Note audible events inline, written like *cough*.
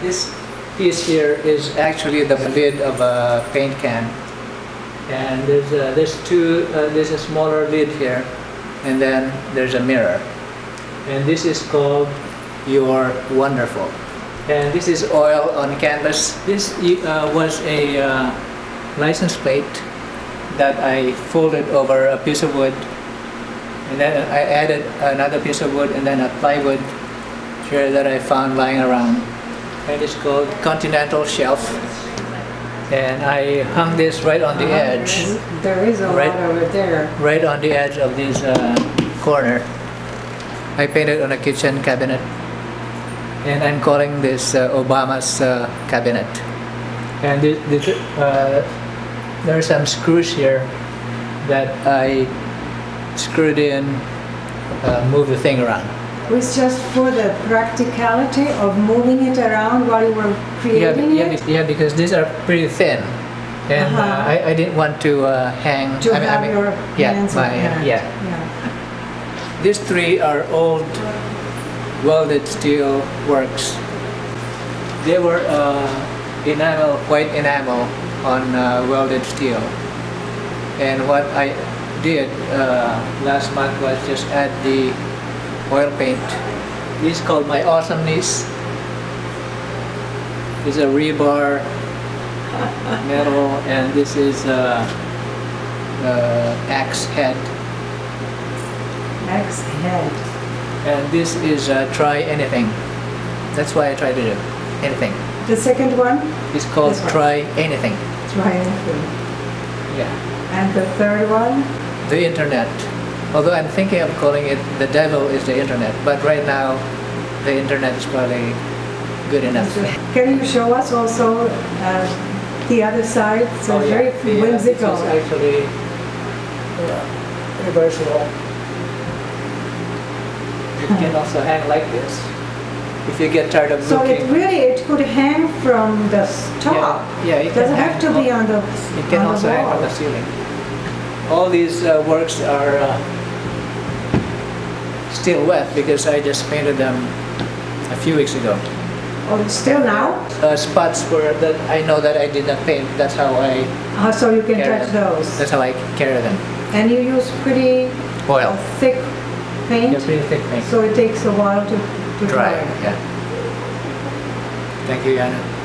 This piece here is actually the lid of a paint can. And there's a, there's two, uh, there's a smaller lid here, and then there's a mirror. And this is called You're Wonderful. And this is oil on canvas. This uh, was a uh, license plate that I folded over a piece of wood. And then I added another piece of wood and then a plywood here that I found lying around. And it's called Continental Shelf. And I hung this right on the edge, There is a Right. lot over there. right on the edge of this uh, corner. I painted on a kitchen cabinet. And I'm calling this uh, Obama's uh, cabinet. And this, this, uh, there are some screws here that I screwed in, uh, move the thing around. Was just for the practicality of moving it around while you were creating yeah, it? yeah, because these are pretty thin, and uh Uh-huh. I, I didn't want to uh, hang. To I mean, I have mean, your yeah, hands my, it. yeah. Yeah. These three are old welded steel works. They were uh, enamel, white enamel on uh, welded steel. And what I did uh, last month was just add the oil paint. This is called my awesomeness. This is a rebar *laughs* metal, and this is a, uh, axe head. Axe head. And this is uh, try anything. That's why I try to do anything. The second one? It's called This one. try anything. Try anything. Yeah. And the third one? The internet. Although I'm thinking of calling it the devil is the internet, but right now the internet is probably good enough. Can you show us also uh, the other side? So Oh, yeah. very The, uh, whimsical. This is actually uh, reversible. It can *laughs* also hang like this. If you get tired of So looking. it really, it could hang from the top. Yeah, yeah, it Doesn't have hang to be up. on the It can on the also hang wall. from the ceiling. All these uh, works are uh, still wet because I just painted them a few weeks ago. Oh, still now? Uh, spots where that I know that I did not paint. That's how I Uh, so you can touch them. those. That's how I carry them. And you use pretty Oil. uh, thick paint? Yeah, pretty thick paint. So it takes a while to, to Dry. dry. Yeah. Thank you, Yana.